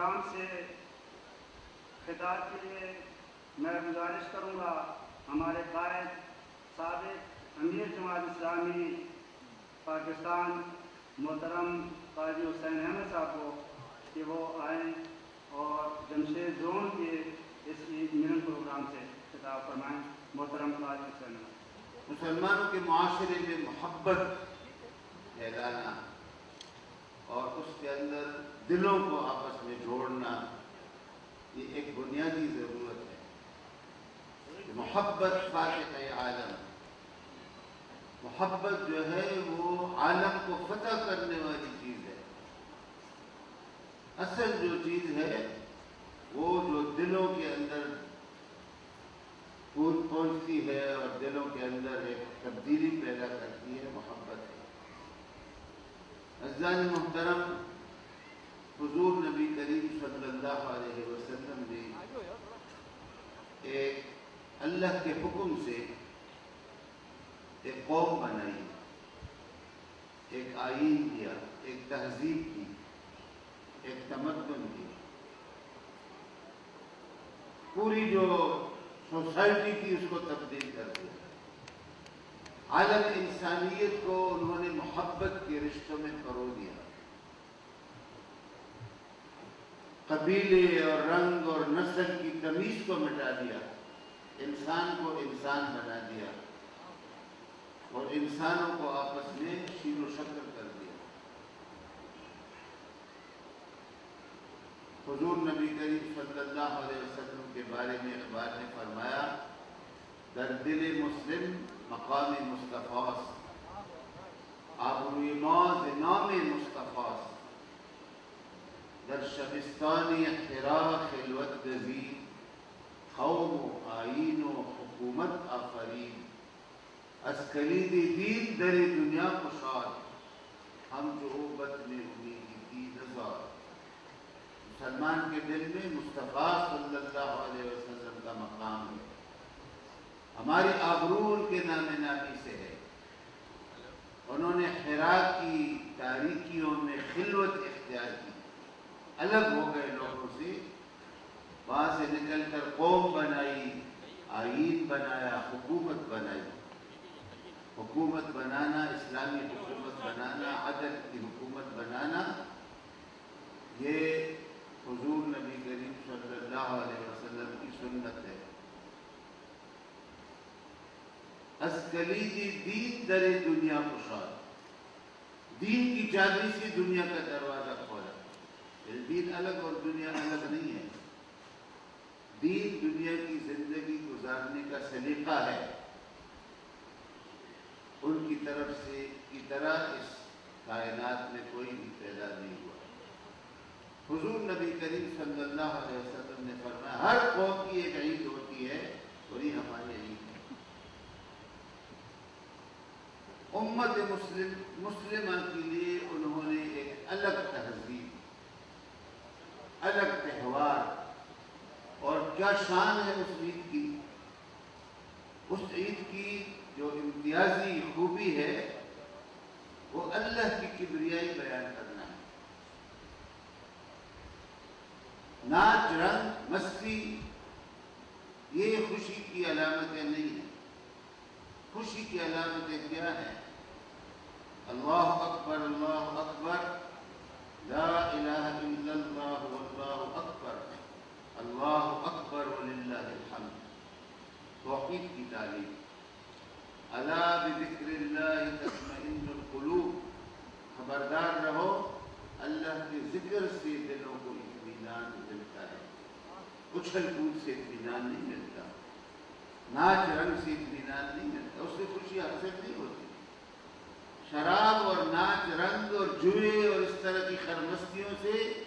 Programme سے خطاب کے لیے میں گزارش کروں گا ہمارے قائد سابق امیر جماعت اسلامی پاکستان محترم قاضی حسین احمد صاحب کو کہ وہ آئیں اور جمشید زون کے اس عید ملن پروگرام سے خطاب فرمائیں۔ محترم قاضی حسین احمد۔ مسلمانوں کے معاشرے میں محبت پھیلانا اور اس کے اندر دلوں کو آپس میں جوڑنا، یہ ایک بنیادی ضرورت ہے محبت فاتح عالم، محبت جو ہے وہ عالم کو فتح کرنے والی چیز ہے۔ اصل جو چیز ہے وہ جو دلوں کے اندر پہنچتی ہے اور دلوں کے اندر ایک تبدیلی پیدا کرتی ہے، محبت ہے۔ ازان محترم حضور نبی کریم صلی اللہ علیہ وسلم نے ایک اللہ کے حکم سے ایک قوم بنائی، ایک آئین کیا ایک تہذیب کی، ایک تمدن کی۔ پوری جو سوسائٹی تھی اس کو تبدیل کر دیا۔ عالم انسانیت کو انہوں نے محبت کے رشتوں میں پرو دیا۔ قبیلے اور رنگ اور نسل کی تمیز کو مٹا دیا۔ انسان کو انسان بنا دیا۔ اور انسانوں کو آپس میں شیر و شکر کر دیا۔ حضور نبی کریم صلی اللہ علیہ وسلم کے بارے میں اخبار نے فرمایا، در دل مسلم مقام مصطفیٰ آبروی موز نام مصطفیٰ در شبستانی اختراع خلوت گزیر قوم و آئین و حکومت آفرین۔ از کلید دین در دنیا کشاد ہم جو عوبت میں امیدی کی نظار مسلمان کے دل میں مصطفیٰ صلی اللہ علیہ وسلم کا مقام۔ ہماری آبرو ان کے نام نامی سے ہے۔ انہوں نے حرا کی تاریکیوں میں خلوت اختیار کی۔ الگ ہو گئے لوگوں سے۔ وہاں سے نکل کر قوم بنائی، آئین بنایا، حکومت بنائی۔ حکومت بنانا، اسلامی حکومت بنانا، عدل کی حکومت بنانا۔ یہ حضور نبی کریم صلی اللہ علیہ وسلم کی سنت ہے۔ اسکلیدی دین در دنیا خوشحال۔ دین کی چادری سے دنیا کا دروازہ کھولا۔ دین الگ اور دنیا الگ نہیں ہے۔ دین دنیا کی زندگی گزارنے کا سلیقہ ہے۔ ان کی طرف سے کی طرح اس کائنات میں کوئی بھی پیدا نہیں ہوا۔ حضور نبی کریم صلی اللہ علیہ وسلم نے فرمایا، ہر قوم کی ایک عید ہوتی ہے اور یہ ہماری عید ہے امت مسلم مسلمہ کے لیے انہوں نے ایک الگ تہذیب، الگ تہوار، اور کیا شان ہے اس عید کی؟ اس عید کی جو امتیازی خوبی ہے، وہ اللہ کی کبریائی بیان کرنا ہے۔ ناچ رنگ، مستی، یہ خوشی کی علامتیں نہیں ہیں۔ خوشی کی علامتیں کیا ہیں؟ اللہ اکبر اللہ اکبر، لا الہ الا اللہ، واللہ اکبر، اللہ اکبر، وللہ الحمد. توحید کی تعلیم. الا بذکر اللہ تطمئن القلوب. خبردار رہو، اللہ کے ذکر سے دلوں کو اطمینان ملتا ہے. اچھل کود سے اطمینان نہیں ملتا، ناچ رنگ سے اطمینان نہیں ملتا، اس سے خوشی حاصل نہیں ہوتی۔ شراب اور ناچ، رنگ اور جوئے اور اس طرح کی خرمستیوں سے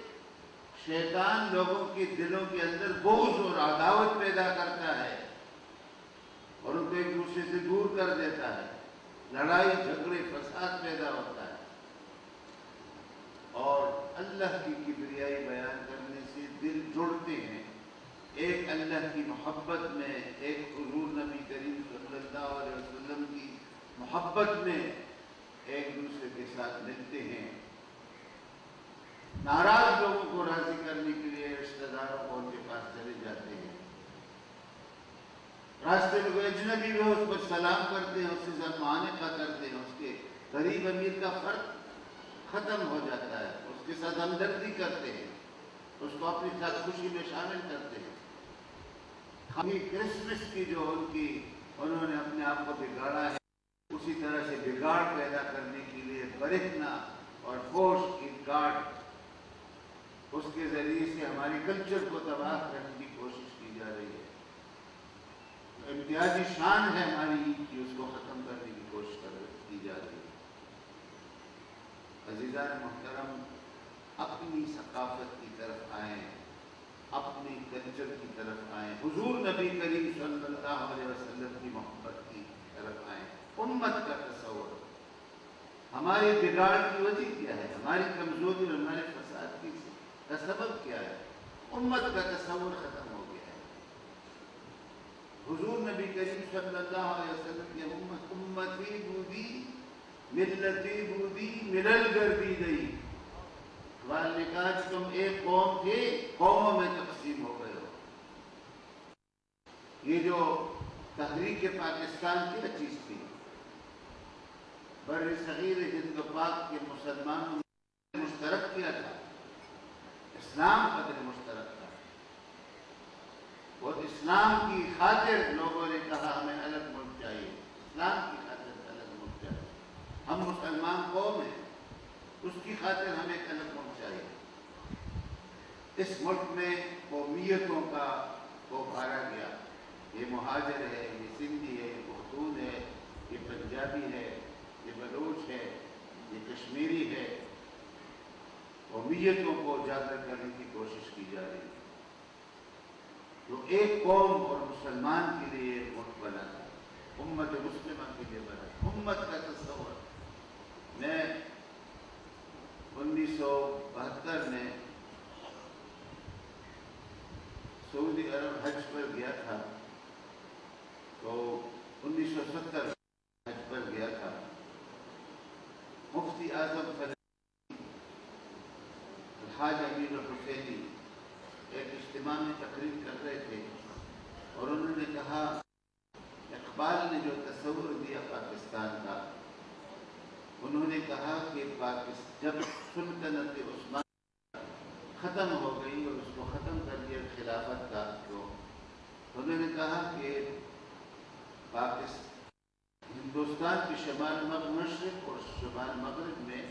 شیطان لوگوں کے دلوں کے اندر بوجھ اور عداوت پیدا کرتا ہے اور ان کو ایک دوسرے سے دور کر دیتا ہے۔ لڑائی، جھگڑے، فساد پیدا ہوتا ہے۔ اور اللہ کی کبریائی بیان کرنے سے دل جڑتے ہیں۔ ایک اللہ کی محبت میں، ایک حضور نبی کریم صلی اللہ علیہ وسلم کی محبت میں ایک دوسرے کے ساتھ ملتے ہیں۔ ناراض لوگوں کو راضی کرنے کے لیے رشتہ داروں کو ان کے پاس چلے جاتے ہیں۔ راستے میں کوئی اجنبی ہو، اس کو سلام کرتے ہیں اس سے کا کرتے ہیں، اس کے غریب امیر کا فرق ختم ہو جاتا ہے۔ اس کے ساتھ ہمدردی کرتے ہیں۔ اس کو اپنے ساتھ خوشی میں شامل کرتے ہیں۔ ہمیں کرسمس کی جو ان کی، انہوں نے اپنے آپ کو بگاڑا ہے۔ اسی طرح سے بگاڑ پیدا کرنے کے لیے برتنا اور فوش کی کاٹ اس کے ذریعے سے ہماری کلچر کو تباہ کرنے کی کوشش کی جا رہی ہے۔ امتیازی شان ہے ہماری عید کی، اس کو ختم کرنے کی کوشش کی جا رہی ہے۔ عزیزان محترم، اپنی ثقافت کی طرف آئیں اپنی کلچر کی طرف آئیں۔ حضور نبی کریم صلی اللہ علیہ وسلم کی محبت کی طرف آئیں۔ امت کا تصور۔ ہماری بگاڑ کی وجہ کیا ہے؟ ہماری کمزوری اور ہمارے فساد کی کا سبب کیا ہے؟ امت کا تصور ختم ہو گیا ہے۔ حضور نبی کریم صلی اللہ علیہ وسلم کی امت، امتی بودی، ملتی بودی، ملل گردی گئی۔ اقبال نے کہا کہ تم ایک قوم تھے، قوموں میں تقسیم ہو گئے ہو۔ یہ جو تحریک پاکستان کی چیز تھی۔ بر صغیر ہند پاک کے مسلمانوں نے مشترک کیا تھا۔ اسلام قدر مشترک تھا۔ اور اسلام کی خاطر لوگوں نے کہا، ہمیں الگ ملک چاہیے۔ اسلام کی خاطر الگ ملک چاہیے۔ ہم مسلمان قوم ہیں، اس کی خاطر ہمیں ایک الگ ملک چاہیے۔ اس ملک میں قومیتوں کا وہ بھارا گیا۔ یہ مہاجر ہے یہ سندھی ہے یہ پختون ہے یہ پنجابی ہے یہ بلوچ ہے، یہ کشمیری ہے۔ قومیتوں کو اجاگر کرنے کی کوشش کی جا رہی ہے۔ جو ایک قوم اور مسلمان کے لیے ملک بنا تھا امت مسلمہ کے لیے بنا امت کا تصور۔ میں انیس سو بہتر میں سعودی عرب حج پر گیا تھا۔ تو انیس سو ستر حج پر گیا تھا مفتی اعظم الحاج امیر الحسینی ایک میں تقریر کر رہے تھے اور انہوں نے کہا اقبال نے جو تصور دیا پاکستان کا، انہوں نے کہا کہ پاکستان جب سلطنت عثمان ختم ہو گئی اور اس کو ختم کر دیا خلافت کا، تو انہوں نے کہا کہ پاکستان ہندوستان کے شمال مشرق اور شمال مغرب میں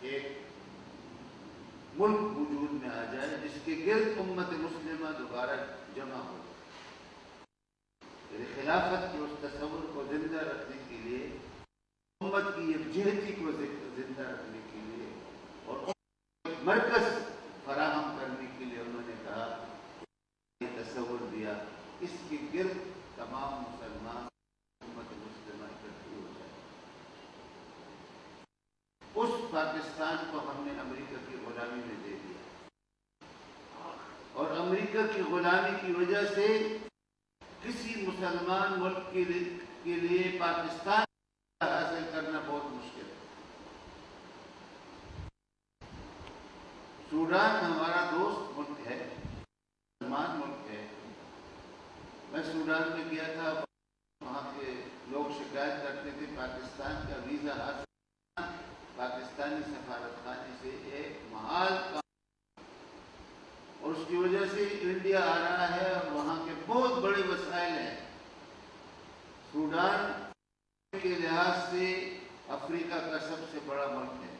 ایک ملک وجود آ جائے جس کے گرد امت مسلمہ دوبارہ جمع ہو یعنی خلافت کے اس تصور کو زندہ رکھنے کے لیے، امت کی یکجہتی کو زندہ رکھنے کے لیے اور مرکز فراہم کرنے کے لیے انہوں نے کہا، یہ تصور دیا، اس کے گرد تمام مسلمان امت مسلمہ اکٹھی ہو جائے اس پاکستان کو ہم نے امریکہ کی غلامی میں دے دیا۔ امریکہ کی غلامی کی وجہ سے کسی مسلمان ملک کے لیے پاکستان حاصل کرنا بہت مشکل ہے۔ سوڈان ہمارا دوست ملک ہے، مسلمان ملک ہے۔ میں سوڈان میں گیا تھا، وہاں کے لوگ شکایت کرتے تھے، پاکستان کا ویزا حاصل پاکستانی سفارت خانے سے ایک محال کا کی وجہ سے انڈیا آ رہا ہے اور وہاں کے بہت بڑے وسائل ہیں۔ سوڈان کے لحاظ سے افریقہ کا سب سے بڑا ملک ہے۔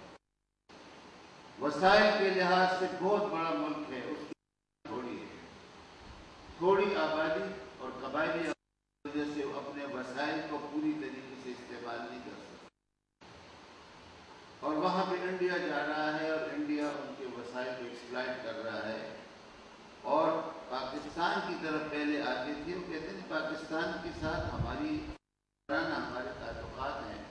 وسائل کے لحاظ سے بہت بڑا ملک ہے۔ اس کی تھوڑی ہے۔ تھوڑی آبادی اور قبائلی وجہ سے اپنے وسائل کو پوری طریقے سے استعمال نہیں کر سکتے اور وہاں پہ انڈیا جا رہا ہے اور انڈیا ان کے وسائل کو ایکسپلائٹ کر رہا ہے اور پاکستان کی طرف پہلے آتے تھے وہ کہتے ہیں پاکستان کے ساتھ ہماری ہمارے تعلقات ہیں۔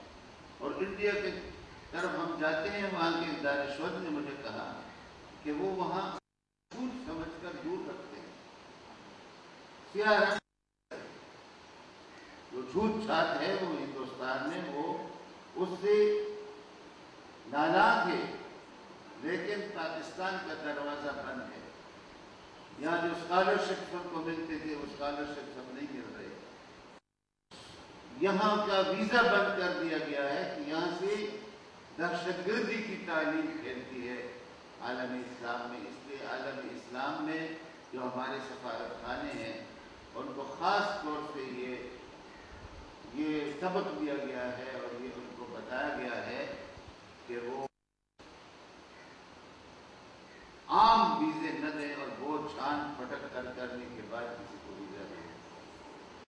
اور انڈیا کے طرف ہم جاتے ہیں، وہاں کے دانشور نے مجھے کہا کہ وہ وہاں جھوٹ سمجھ کر دور رکھتے ہیں۔ سیاہ جو جھوٹ چھات ہے وہ ہندوستان میں، وہ اس سے نالا تھے لیکن پاکستان کا دروازہ بند ہے۔ یہاں جو اسکالرشپ سب کو ملتے تھے، وہ اسکالرشپ سب نہیں مل رہے۔ یہاں کا ویزا بند کر دیا گیا ہے کہ یہاں سے دہشت گردی کی تعلیم پھیلتی ہے عالم اسلام میں۔ اس لیے عالم اسلام میں جو ہمارے سفارت خانے ہیں، ان کو خاص طور سے یہ یہ سبق دیا گیا ہے اور یہ ان کو بتایا گیا ہے کہ وہ